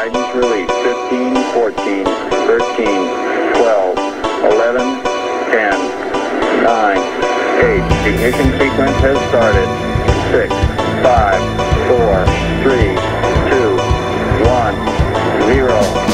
Guidance release 15, 14, 13, 12, 11, 10, 9, 8. Ignition sequence has started. 6, 5, 4, 3, 2, 1, 0.